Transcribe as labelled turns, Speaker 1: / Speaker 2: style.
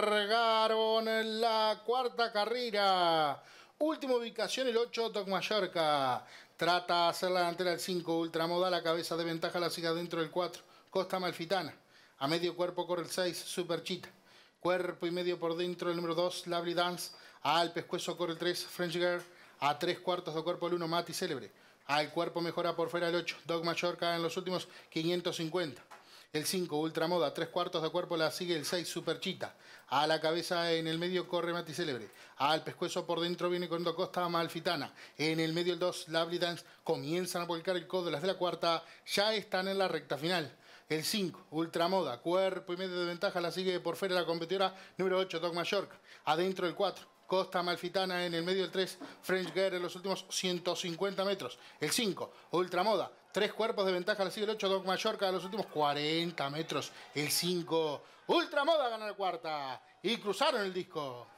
Speaker 1: Largaron la cuarta carrera. Última ubicación el 8, Doc Mallorca. Trata de hacer la delantera el 5, Ultramoda, la cabeza de ventaja la siga dentro del 4, Costa Malfitana. A medio cuerpo corre el 6, Superchita. Cuerpo y medio por dentro el número 2, Lovely Dance. Al pescuezo corre el 3, French Girl. A tres cuartos de cuerpo el 1, Mati Célebre. Al cuerpo mejora por fuera el 8, Dog Mallorca en los últimos 550. El 5, Ultramoda, tres cuartos de cuerpo la sigue el 6, Superchita. A la cabeza en el medio corre Mati Célebre. Al pescuezo por dentro viene con Costa Malfitana. En el medio el 2, Lovely Dance. Comienzan a volcar el codo las de la cuarta. Ya están en la recta final. El 5, Ultramoda, cuerpo y medio de ventaja, la sigue por fuera la competidora número 8, Dog Mallorca. Adentro el 4, Costa Malfitana en el medio del 3, French Girl en los últimos 150 metros. El 5, Ultramoda, tres cuerpos de ventaja, la sigue el 8, Doc Mallorca en los últimos 40 metros. El 5, Ultramoda gana la cuarta y cruzaron el disco.